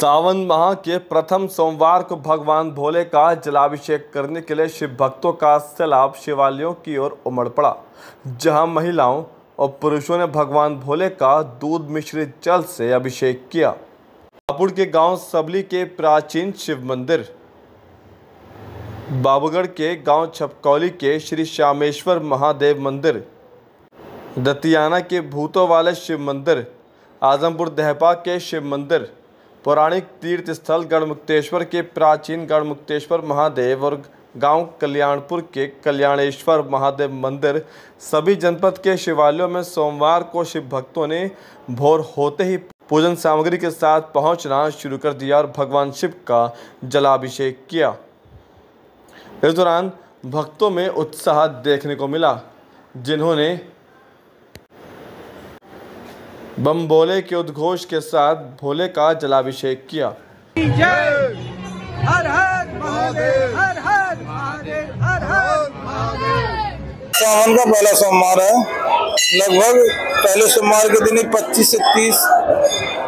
सावन माह के प्रथम सोमवार को भगवान भोले का जलाभिषेक करने के लिए शिव भक्तों का सैलाब शिवालयों की ओर उमड़ पड़ा, जहाँ महिलाओं और पुरुषों ने भगवान भोले का दूध मिश्रित जल से अभिषेक किया। हापुड़ के गाँव सबली के प्राचीन शिव मंदिर, बाबूगढ़ के गाँव छपकौली के श्री श्यामेश्वर महादेव मंदिर, दतियाना के भूतों वाले शिव मंदिर, आजमपुर देहपा के शिव मंदिर पौराणिक तीर्थ स्थल गढ़मुक्तेश्वर के प्राचीन गढ़मुक्तेश्वर महादेव और गाँव कल्याणपुर के कल्याणेश्वर महादेव मंदिर, सभी जनपद के शिवालयों में सोमवार को शिव भक्तों ने भोर होते ही पूजन सामग्री के साथ पहुँचना शुरू कर दिया और भगवान शिव का जलाभिषेक किया। इस दौरान भक्तों में उत्साह देखने को मिला, जिन्होंने बम भोले के उद्घोष के साथ भोले का जलाभिषेक किया। जय हर हर महादेव हर हर महादेव हर हर महादेव। सावन का पहला सोमवार है। लगभग पहले सोमवार के दिन ही 25 से 30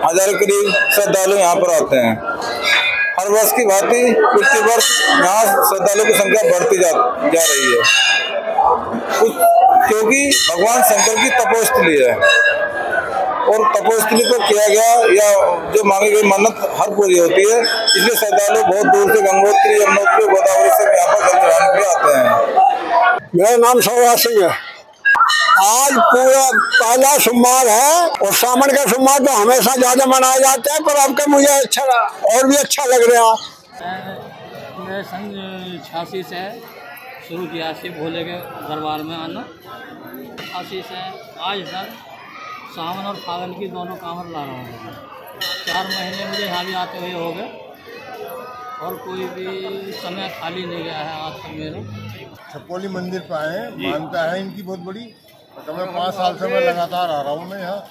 हज़ार करीब श्रद्धालु यहाँ पर आते हैं। हर वर्ष की भांति प्रति वर्ष यहाँ श्रद्धालुओं की संख्या बढ़ती जा, जा रही है। क्योंकि भगवान शंकर की तपोस्थली है। और तपोस्थली पर किया गया या जो मांगी गई मन्नत हर पूरी होती है इसलिए श्रद्धालु बहुत दूर से गंगोत्री यमुनोत्री गोदावरी से यहाँ पर जल चढ़ाने के लिए आते हैं। मेरा नाम सौराज सिंह है। आज पूरा पहला सोमवार है और सावन का सोमवार तो हमेशा ज़्यादा मनाया जाता है पर आपका मुझे अच्छा लगा और भी अच्छा लग रहा है। मैं सन छियासी से शुरू किया शिव भोले के दरबार में आना। छियासी से आज तक सावन और फागन की दोनों कांवर ला रहा हूँ। चार महीने मुझे यहाँ भी आते हुए हो गए। और कोई भी समय खाली नहीं गया है आज तक मेरा। छपोली मंदिर पे आए मानता है इनकी बहुत बड़ी। तो मैं पाँच साल से मैं लगातार आ रहा हूँ मैं यहाँ।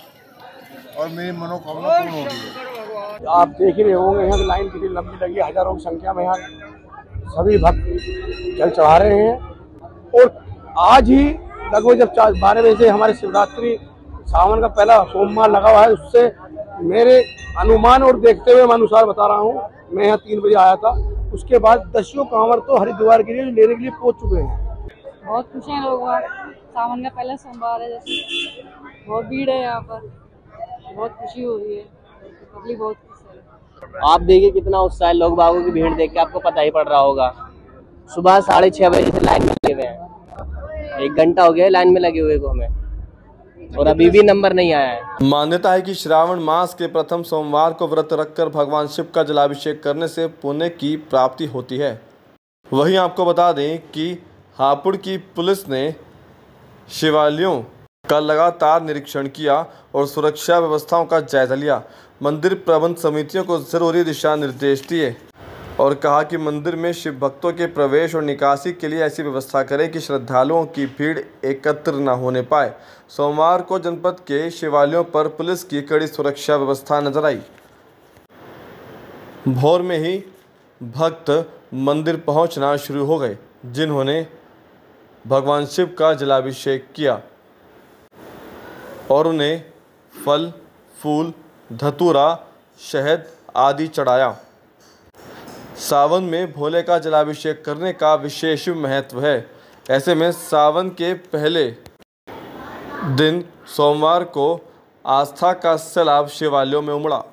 और मेरी मनोकामना पूर्ण हो गई है। आप देख ही रहे होंगे यहाँ लाइन कितनी लंबी लगी है हज़ारों की संख्या में यहाँ सभी भक्त जल चढ़ा रहे हैं। और आज ही लगभग जब चार बारह बजे से हमारी शिवरात्रि सावन का पहला सोमवार लगा हुआ है उससे मेरे अनुमान और देखते हुए मैं अनुसार बता रहा हूँ मैं यहाँ तीन बजे आया था। उसके बाद दसियों कांवर तो हरिद्वार के लिए लेने के लिए पहुँच चुके हैं। बहुत खुश हैं लोग सावन का पहला सोमवार है जैसे बहुत भीड़ है यहाँ पर। बहुत खुशी हो रही है। पब्लिक बहुत खुश है। आप देखिए कितना उत्साह है लोग बागों की भीड़ देख के आपको पता ही पड़ रहा होगा। सुबह साढ़े छह बजे से लाइन में लगे हुए हैं। एक घंटा हो गया है लाइन में लगे हुए को हमें। और अभी भी नंबर नहीं आया है। मान्यता है कि श्रावण मास के प्रथम सोमवार को व्रत रखकर भगवान शिव का जलाभिषेक करने से पुण्य की प्राप्ति होती है। वहीं आपको बता दें कि हापुड़ की पुलिस ने शिवालयों का लगातार निरीक्षण किया और सुरक्षा व्यवस्थाओं का जायजा लिया। मंदिर प्रबंध समितियों को ज़रूरी दिशा निर्देश दिए। और कहा कि मंदिर में शिव भक्तों के प्रवेश और निकासी के लिए ऐसी व्यवस्था करें कि श्रद्धालुओं की भीड़ एकत्र न होने पाए। सोमवार को जनपद के शिवालयों पर पुलिस की कड़ी सुरक्षा व्यवस्था नज़र आई। भोर में ही भक्त मंदिर पहुँचना शुरू हो गए, जिन्होंने भगवान शिव का जलाभिषेक किया और उन्हें फल, फूल, धतूरा, शहद आदि चढ़ाया। सावन में भोले का जलाभिषेक करने का विशेष महत्व है। ऐसे में सावन के पहले दिन सोमवार को आस्था का सैलाब शिवालयों में उमड़ा।